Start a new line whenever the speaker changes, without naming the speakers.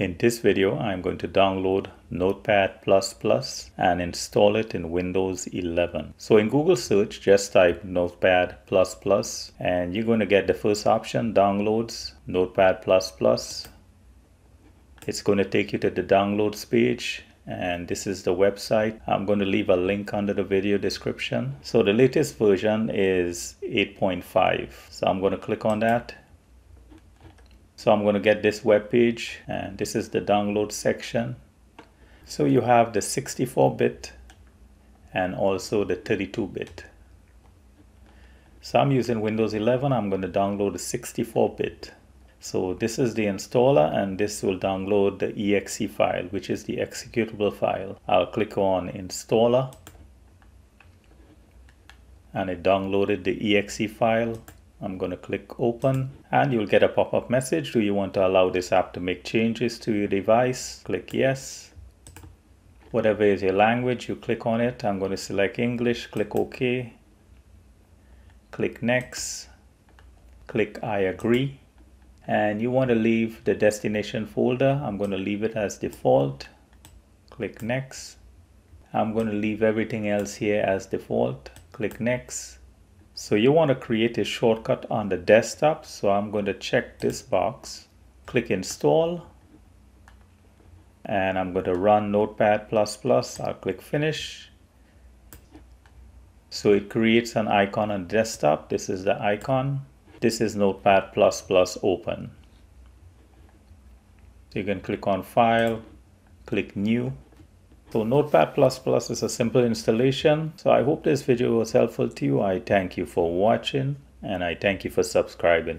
In this video, I'm going to download Notepad++ and install it in Windows 11. So in Google search, just type Notepad++ and you're going to get the first option, Downloads, Notepad++. It's going to take you to the downloads page and this is the website. I'm going to leave a link under the video description. So the latest version is 8.5. So I'm going to click on that so I'm going to get this web page and this is the download section. So you have the 64-bit and also the 32-bit. So I'm using Windows 11. I'm going to download the 64-bit. So this is the installer and this will download the exe file, which is the executable file. I'll click on installer and it downloaded the exe file I'm going to click open and you'll get a pop-up message. Do you want to allow this app to make changes to your device? Click yes. Whatever is your language, you click on it. I'm going to select English, click OK. Click next. Click I agree. And you want to leave the destination folder. I'm going to leave it as default. Click next. I'm going to leave everything else here as default. Click next so you want to create a shortcut on the desktop. So I'm going to check this box, click install, and I'm going to run Notepad++. I'll click finish. So it creates an icon on desktop. This is the icon. This is Notepad++ open. So you can click on file, click new, so Notepad++ is a simple installation. So I hope this video was helpful to you. I thank you for watching and I thank you for subscribing.